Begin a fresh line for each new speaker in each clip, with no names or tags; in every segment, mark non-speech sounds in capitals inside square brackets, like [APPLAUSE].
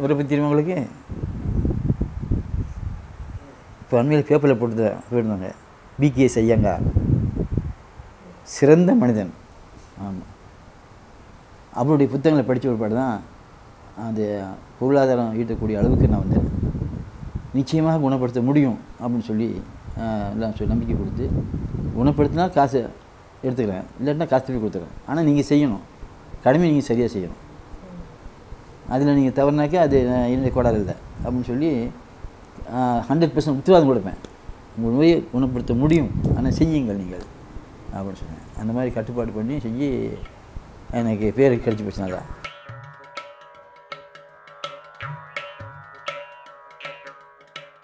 இவரை பற்றி தெரியுமா உங்களுக்கு? இப்போ அண்மையில் பேப்பரில் போட்டு போயிருந்தாங்க. பிகேஎஸ் ஐயங்கா சிறந்த மனிதன். ஆமாம் அவருடைய புத்தகங்களை படித்த ஒருபாடு தான் அந்த பொருளாதாரம் ஈட்டக்கூடிய அளவுக்கு நான் வந்தேன் நிச்சயமாக குணப்படுத்த முடியும் அப்படின்னு சொல்லி எல்லாம் சொல்லி நம்பிக்கை கொடுத்து குணப்படுத்தினா காசு எடுத்துக்கிறேன். இல்லாட்டினா காசு திருப்பி கொடுத்துறேன். ஆனால் நீங்கள் செய்யணும். கடமை நீங்கள் சரியாக செய்யணும். அதில் நீங்கள் தவறுனாக்கா அது என்னுடைய கோடாறு இல்லை. அப்படின்னு சொல்லி ஹண்ட்ரட் பர்சன்ட் உத்தரவாதம் கொடுப்பேன். உங்கள் நோயை குணப்படுத்த முடியும். ஆனால் செய்யுங்கள் நீங்கள். அப்படின்னு சொன்னேன். அந்த மாதிரி கட்டுப்பாடு பண்ணி செஞ்சு எனக்கு பேர் கிடைச்சி தான்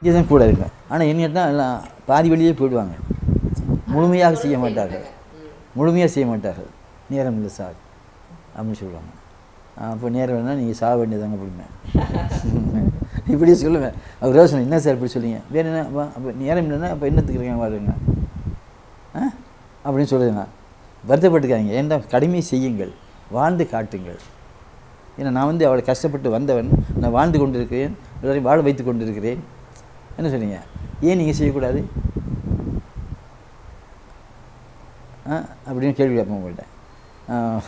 இங்கே தான் கூட இருக்கேன். ஆனால் என்ன எல்லாம் பாதி வழியே போயிடுவாங்க. முழுமையாக செய்ய மாட்டார்கள். முழுமையாக செய்ய மாட்டார்கள். நேரம் இல்லை சார். அப்படின்னு சொல்லுவாங்க. அப்போ நேரம் வேணால் நீங்கள் சாக வேண்டியதாங்க அப்படிமே [LAUGHS] இப்படியே சொல்லுவேன். அவர் யோசனை என்ன சார் இப்படி சொல்லுங்க வேறு என்ன? அப்போ நேரம் இல்லைன்னா அப்போ என்னத்துக்கு இருக்கேன் வாருங்க ஆ? அப்படின்னு சொல்லுங்க வருத்தப்பட்டுக்காங்க ஏன்டா கடுமை செய்யுங்கள். வாழ்ந்து காட்டுங்கள். ஏன்னா நான் வந்து அவளை கஷ்டப்பட்டு வந்தவன். நான் வாழ்ந்து கொண்டிருக்கிறேன். எல்லாரையும் வாழ வைத்து கொண்டிருக்கிறேன். என்ன சொன்னீங்க? ஏன் நீங்கள் செய்யக்கூடாது? ஆ அப்படின்னு கேள்வி கேட்போம் உங்கள்கிட்ட.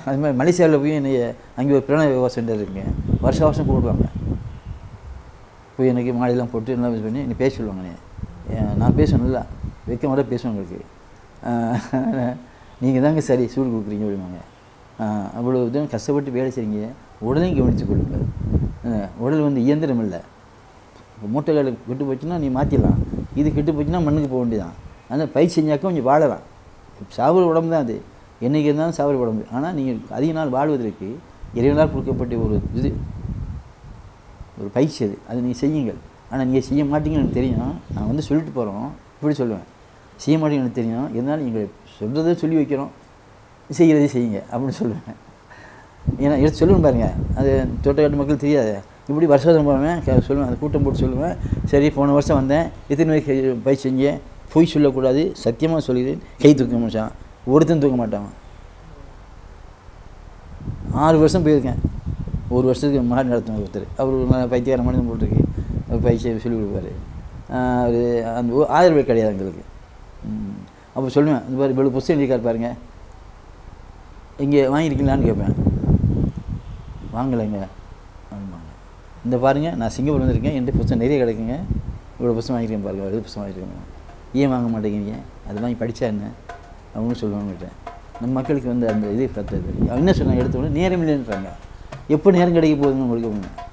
அது மாதிரி மலேசியாவில் போய் என்னைய அங்கே ஒரு பிரணவ யோகா சென்டர் இருக்குங்க. வருஷ வருஷம் கூப்பிடுவாங்க போய் எனக்கு மாடிலாம் போட்டு எல்லாம் இது பண்ணி நீ பேச சொல்லுவாங்க நான் பேசணும் இல்லை பேசுவேன் உங்களுக்கு. நீங்கள் தாங்க சரி சூடு கொடுக்குறீங்க அப்படிம்பாங்க. அவ்வளோ இதுவும் கஷ்டப்பட்டு வேலை செய்கிறீங்க உடலையும் கவனித்து கொள்ளுங்கள். ஆ, உடல் வந்து இயந்திரம் இல்லை இப்போ மூட்டைகள் கெட்டு போச்சுன்னா நீ மாற்றிடலாம் இது கெட்டு போச்சுன்னா மண்ணுக்கு போக வேண்டியதான் ஆனால் பயிர் செஞ்சாக்க கொஞ்சம் வாழலாம். சாவர உடம்பு தான் அது. என்றைக்கு இருந்தாலும் சாவர உடம்பு. ஆனால் நீங்கள் அதிக நாள் வாழ்வதற்கு இறைவனால் கொடுக்கப்பட்ட ஒரு இது ஒரு பயிற்சி அது. அதை நீங்கள் செய்யுங்கள். ஆனால் நீங்கள் செய்ய மாட்டீங்கன்னு எனக்கு தெரியும். நான் வந்து சொல்லிட்டு போகிறோம் இப்படி சொல்லுவேன். செய்ய மாட்டீங்கன்னு எனக்கு தெரியும். இருந்தாலும் நீங்கள் சொல்கிறத சொல்லி வைக்கிறோம். செய்கிறதே செய்யுங்க. அப்படின்னு சொல்லுவேன். ஏன்னா எடுத்து சொல்லுவேன் பாருங்கள் அது தோட்டக்காட்டு மக்கள் தெரியாது. இப்படி வருஷம் போவேன் சொல்லுவேன் அந்த கூட்டம் போட்டு சொல்லுவேன். சரி போன வருஷம் வந்தேன் எத்தனை வயசு பயிற்சி செஞ்சேன். பொய் சொல்லக்கூடாது சத்தியமாக சொல்லிடுறேன் கை தூக்க மச்சான் ஒருத்தன் தூக்க மாட்டான் ஆறு வருஷம் போயிருக்கேன். ஒரு வருஷத்துக்கு மாடு நடத்தின ஒருத்தர். அவர் பைத்தியாரம் பைத்தியக்கார மனிதன் போட்டிருக்கு. அவர் பயிற்சியை சொல்லிக் கொடுப்பாரு. அவர் அந்த ஒ- ஆயிரம் கிடையாது எங்களுக்கு. ம். அப்போ சொல்லுவேன் இந்த மாதிரி இவ்வளோ புஸ்தகம் எழுதிக்கார் பாருங்க. இங்கே வாங்கியிருக்கீங்களான்னு கேட்பேன். வாங்கலைங்க. ஆமாங்க. இந்த பாருங்கள் நான் சிங்கப்பூர் வந்திருக்கேன் என்கிட்ட புத்தகம் நிறைய கிடைக்குங்க. இவ்வளோ புத்தகம் வாங்கியிருக்கேன் பாருங்க இது புத்தகம் வாங்கியிருக்கேங்க ஏன் வாங்க மாட்டேங்கிறீங்க? அது வாங்கி படித்தா என்ன? அவங்களும் சொல்லுவாங்ககிட்ட நம்ம மக்களுக்கு வந்து அந்த இது பத்தது. என்ன சொன்னாங்க எடுத்த உடனே நேரம் இல்லைன்றாங்க எப்போ நேரம் கிடைக்க போகுதுன்னு உங்களுக்கு?